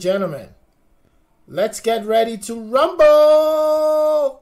gentlemen, let's get ready to rumble!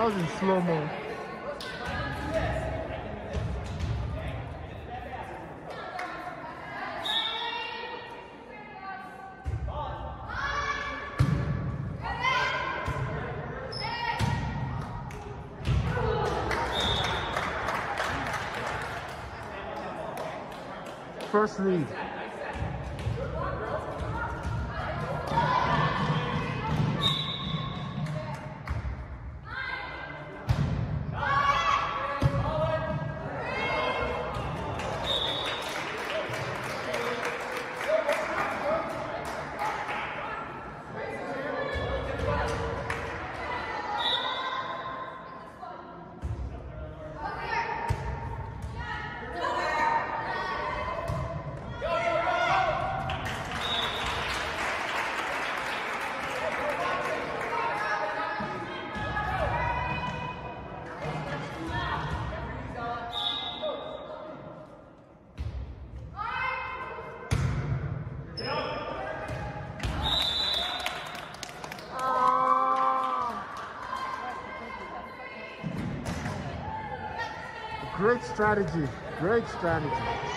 That was in slow mo. First lead. Strategy. Great strategy.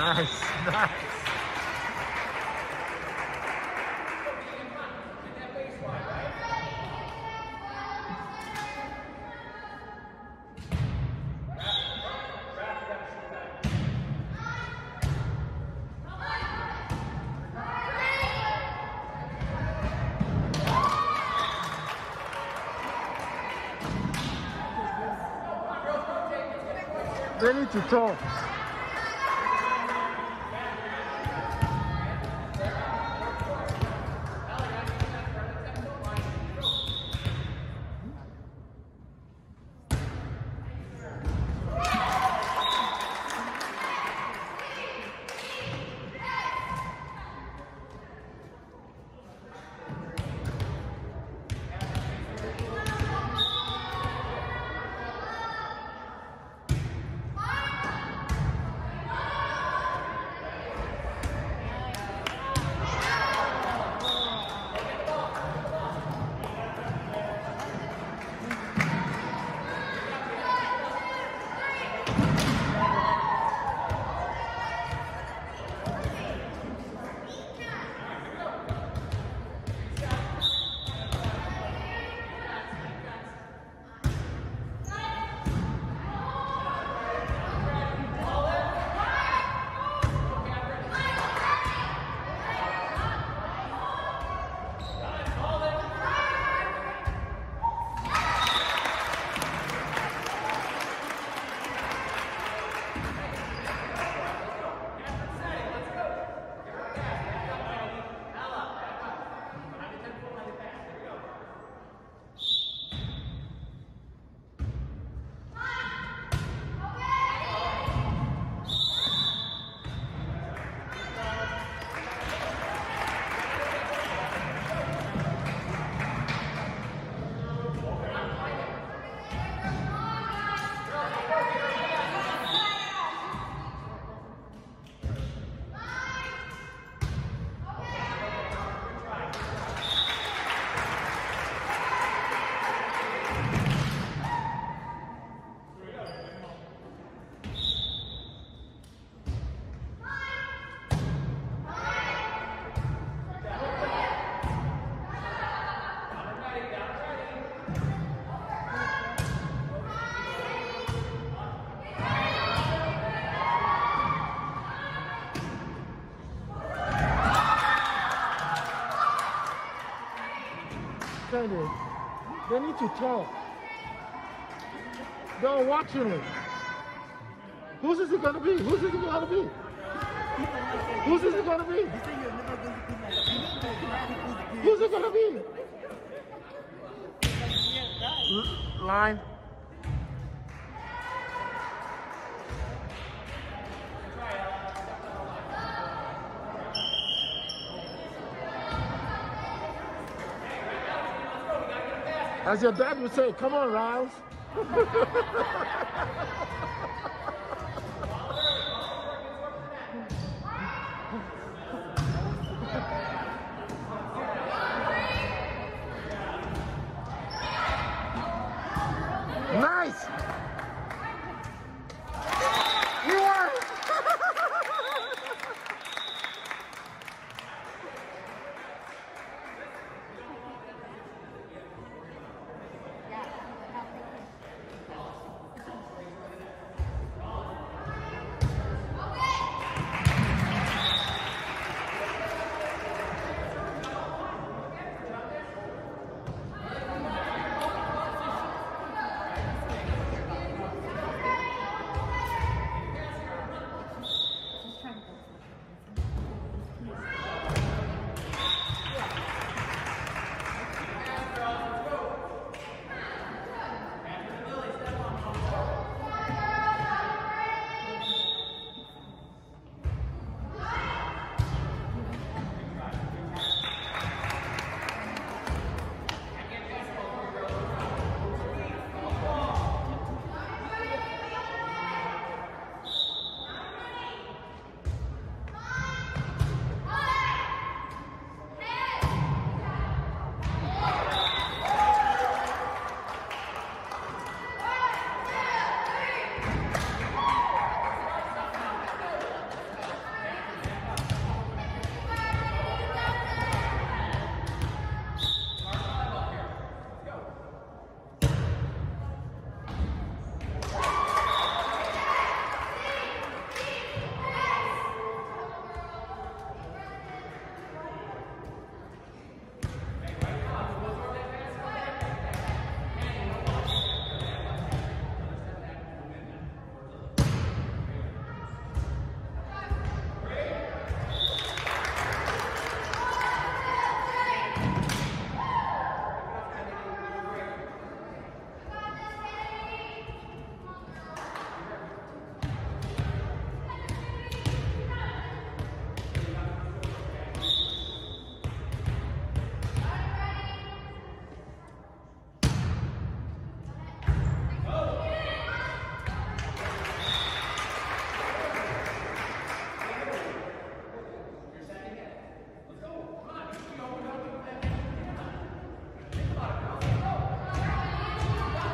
Nice, nice. They to talk. Kenny. They need to talk. They're watching it. Who's is it gonna be? Who's is it gonna be? Who's is it gonna be? Who's it gonna be? L- line. As your dad would say, come on, Riles.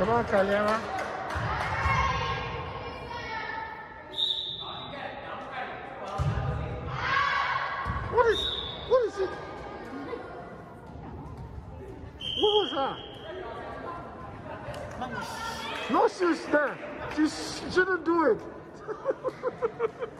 Come on, Kalyana. What is, what is it? What was that? No she's there. She sh- shouldn't do it.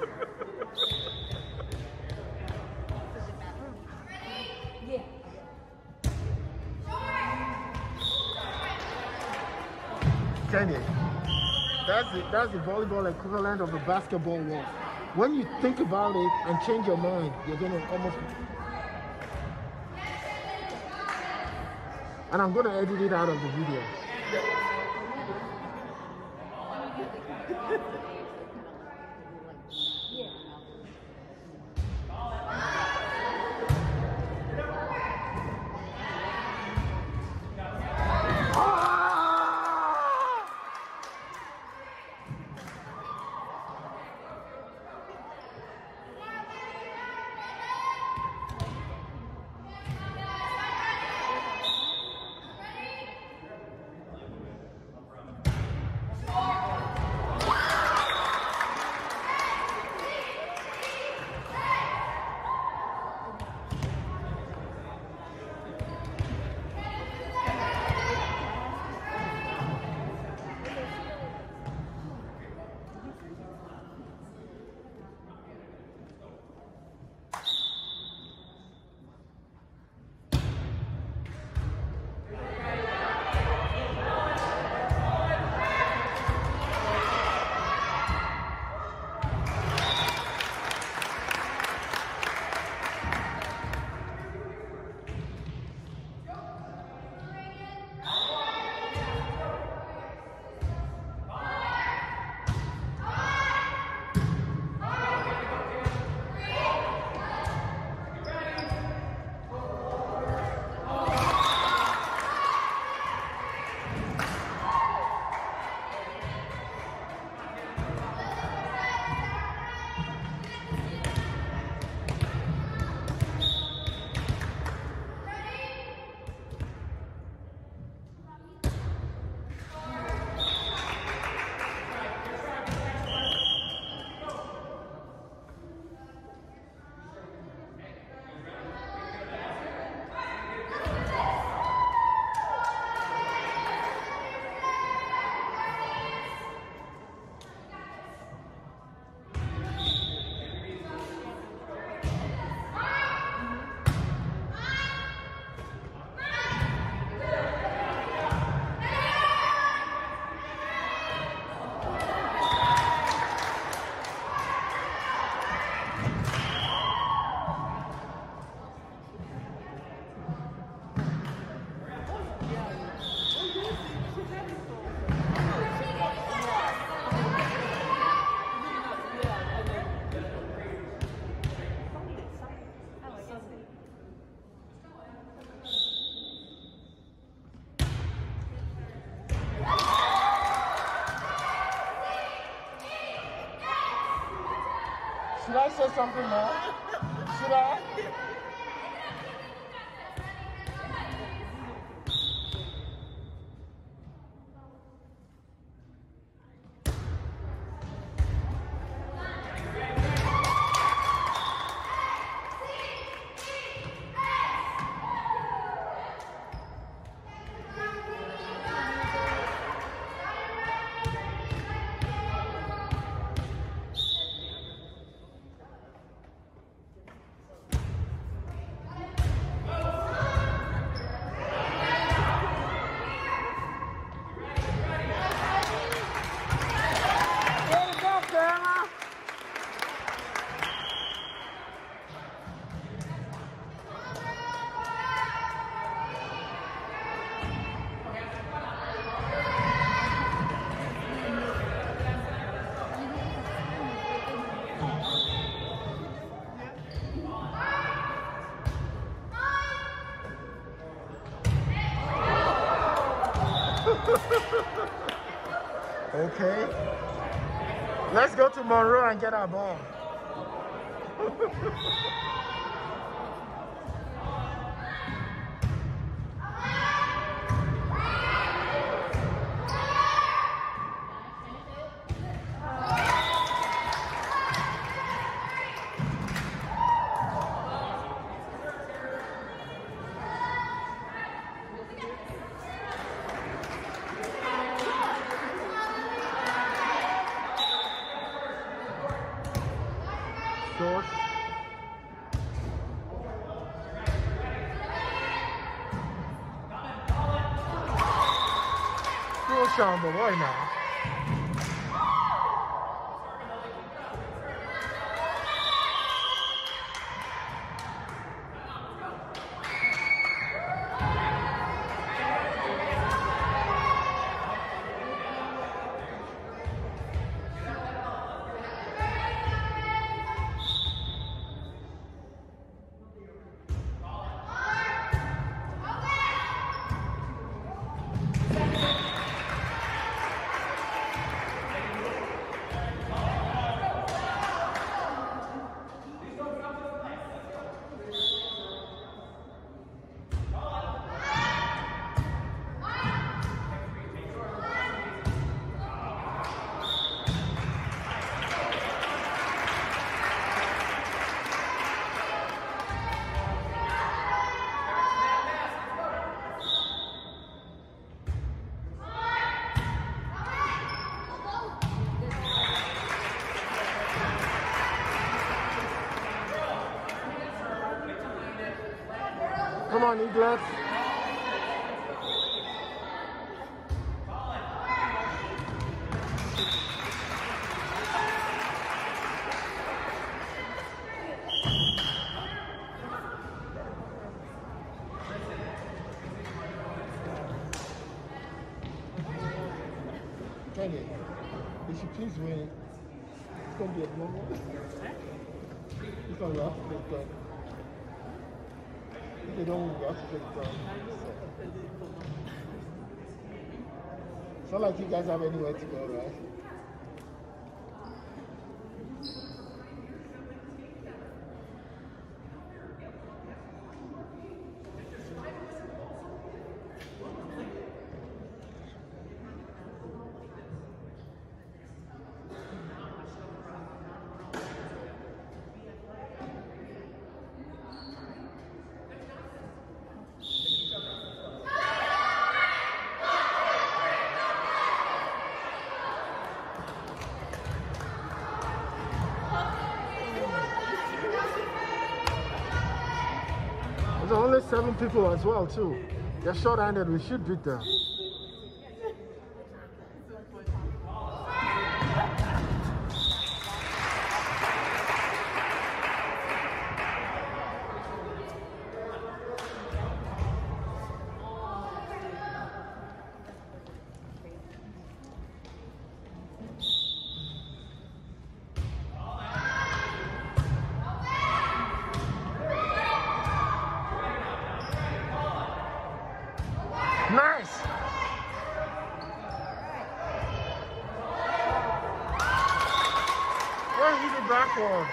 that's the, that's the volleyball equivalent of a basketball wall. When you think about it and change your mind, you're gonna almost. And I'm gonna edit it out of the video. Should I say something more? Should I? Way to go, Grandma! Okay. Let's go to Monroe and get our Cool shot, but why you win, it's to be a normal. It's not rough, but uh, if they don't to take down. It's not like you guys have anywhere to go, right? People as well, too. They're short-handed. We should beat them. Nice. Where is it backwards?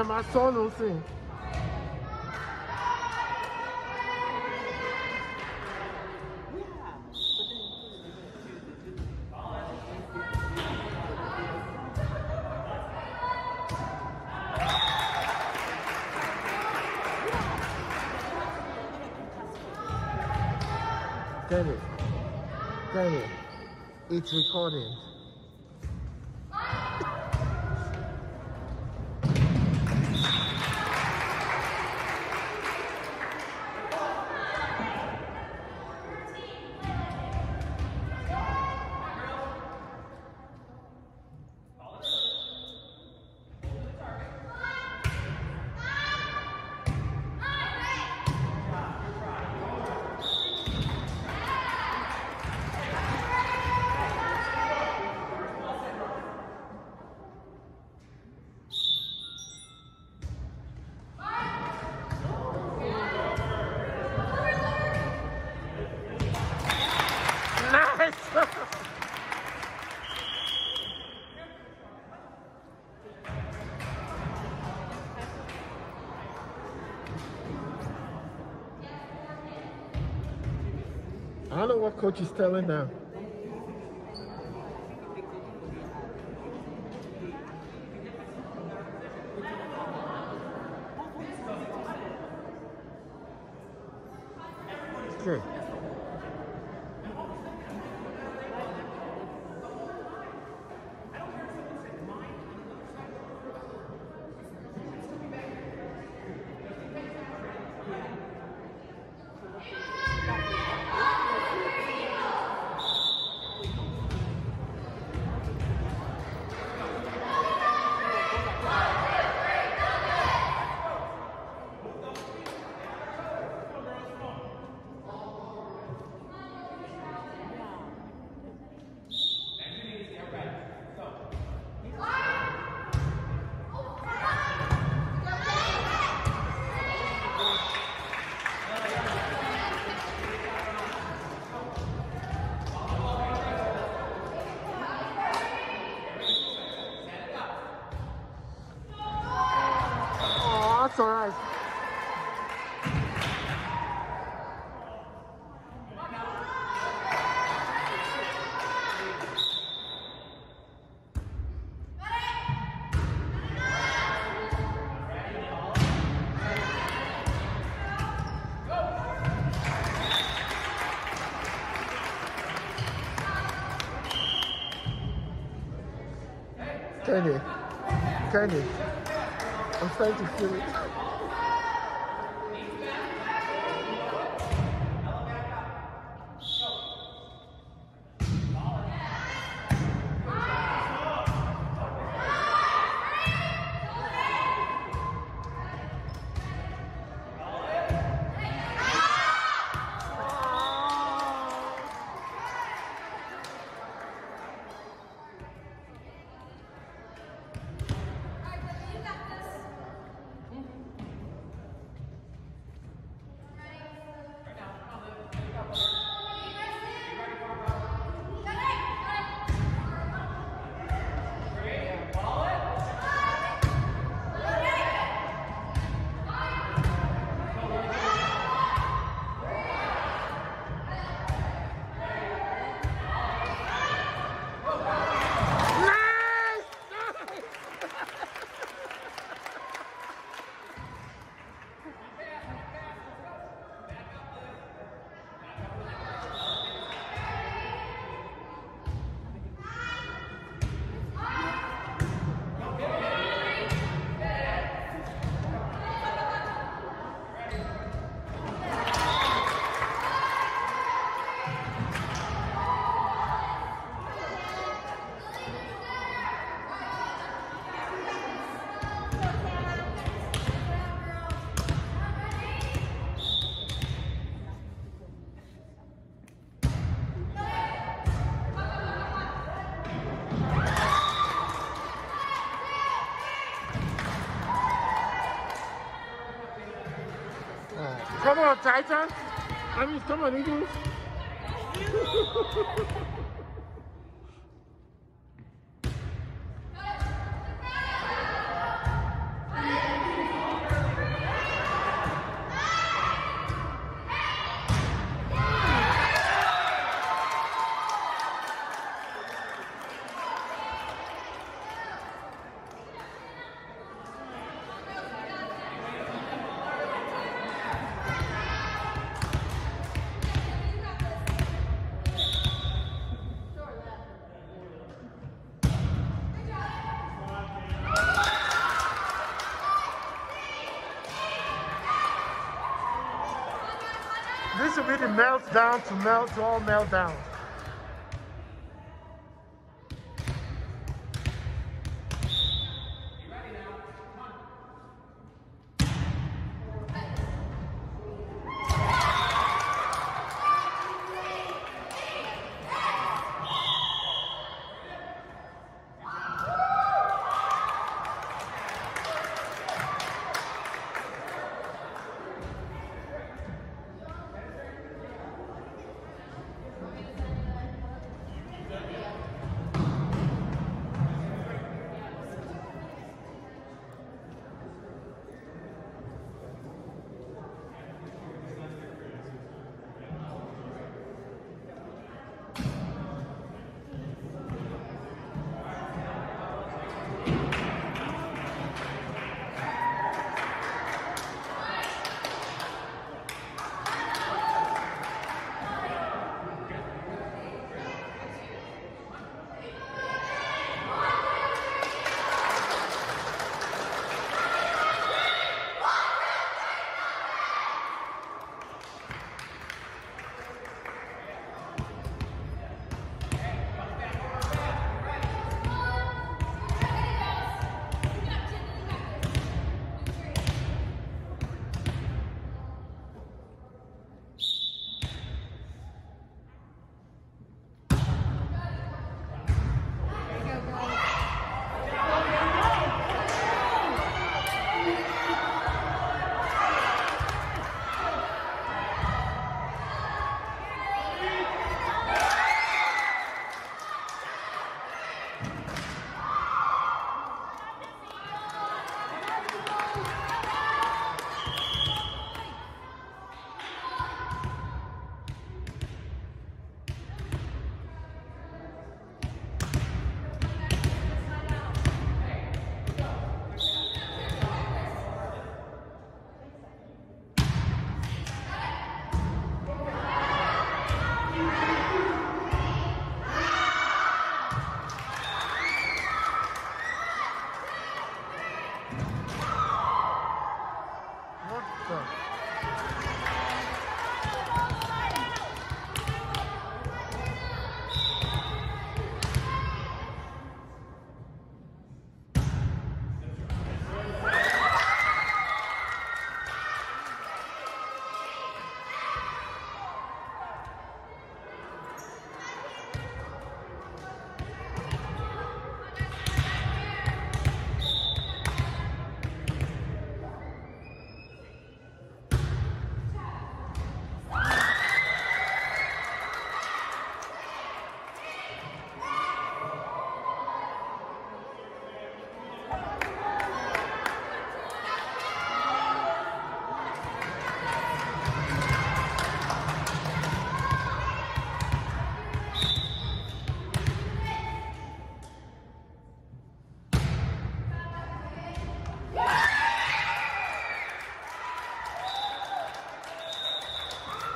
Ọmọ yẹn máa sọnù coach is telling them. All right. Kenny, I'm starting to feel it. On, Titans. I mean, come on, Eagles. This will meltdown to melt to all meltdowns. What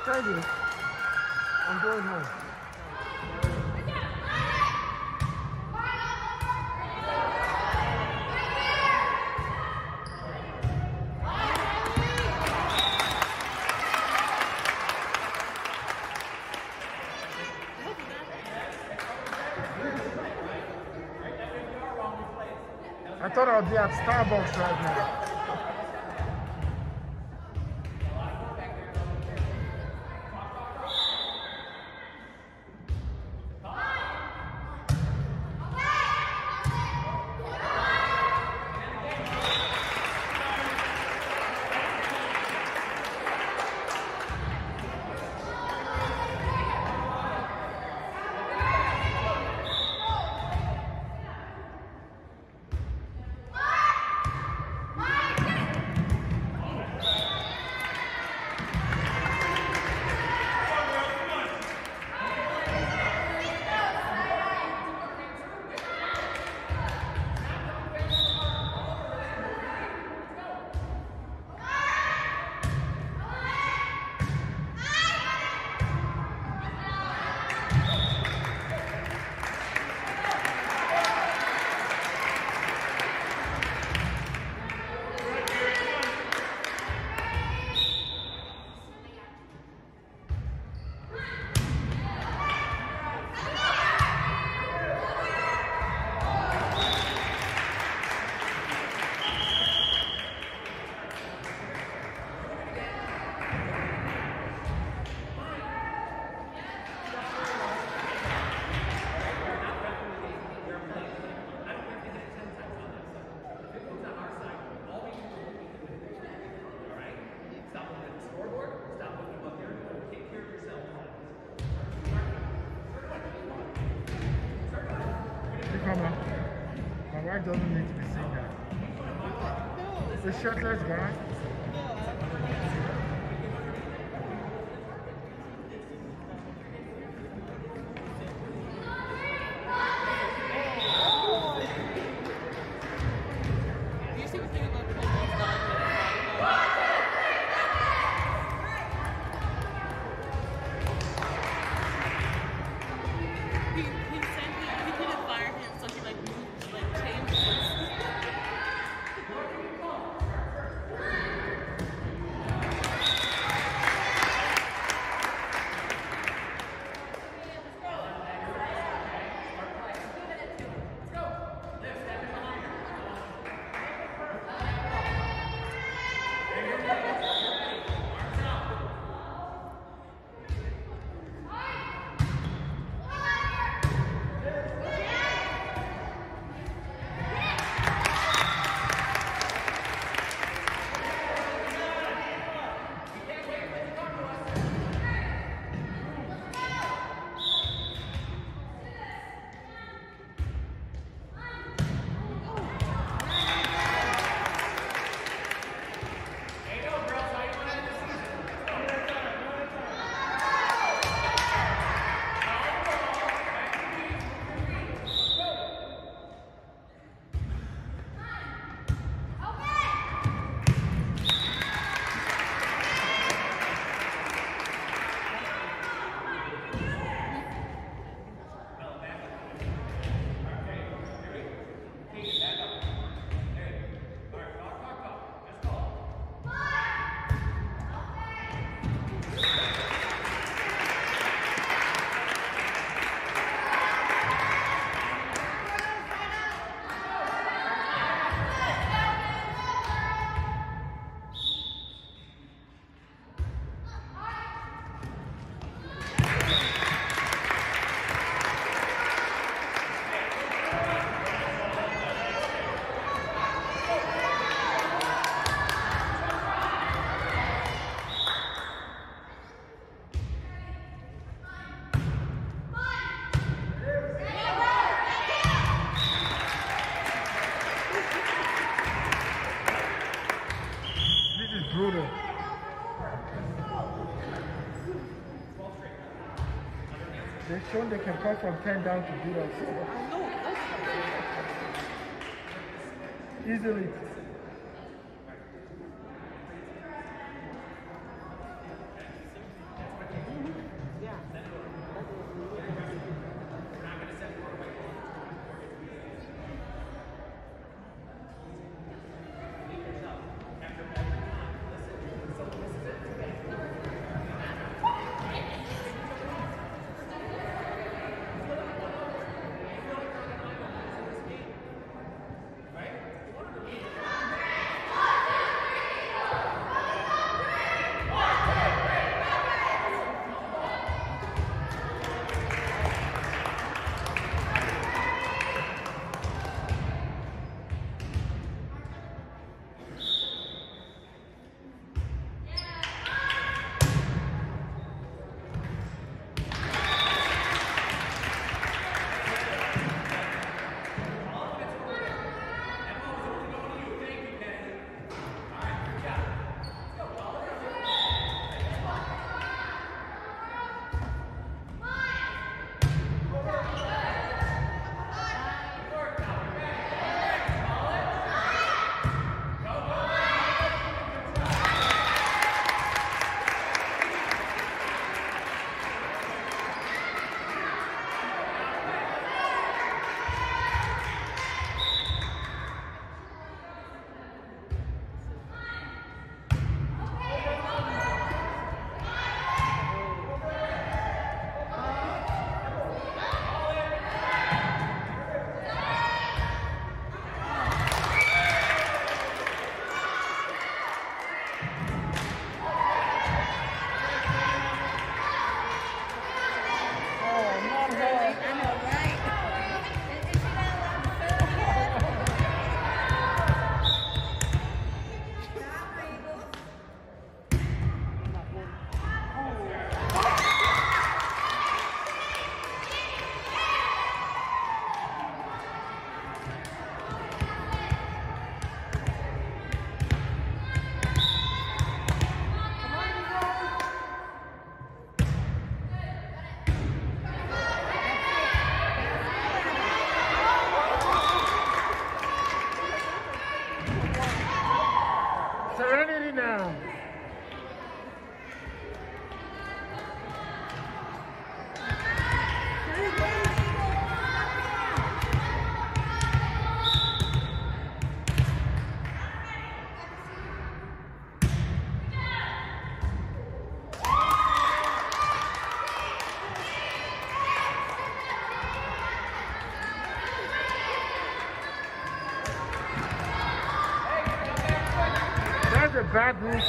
You. I'm going home. I thought I'd be at Starbucks right now. The shirtless guy. They've shown they can come from 10 down to do that. So easily.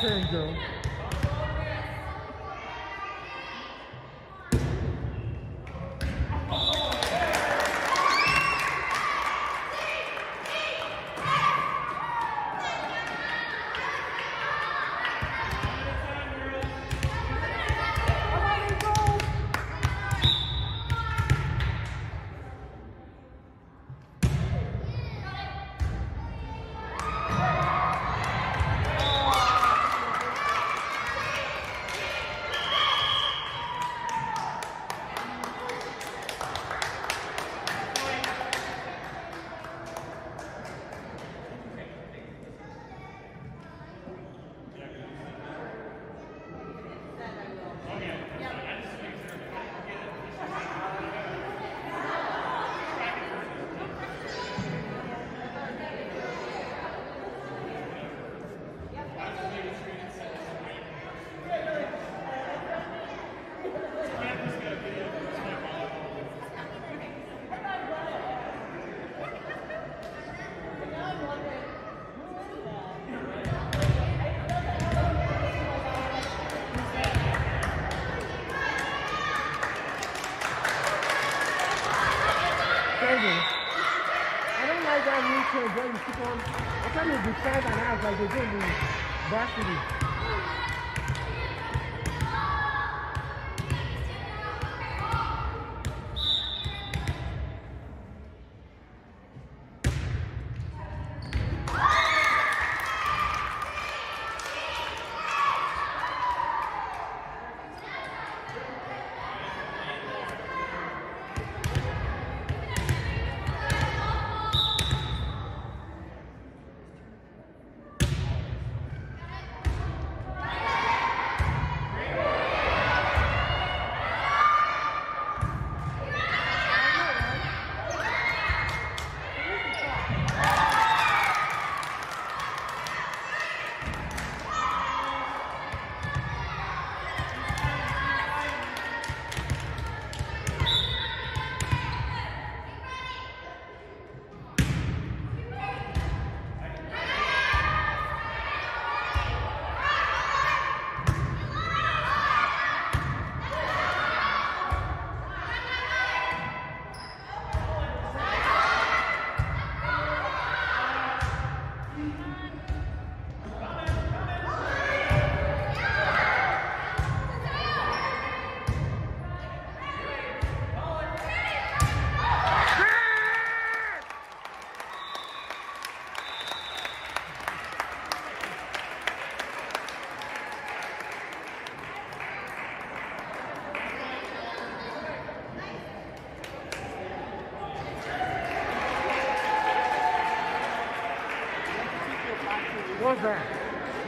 Change, though.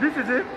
This is it?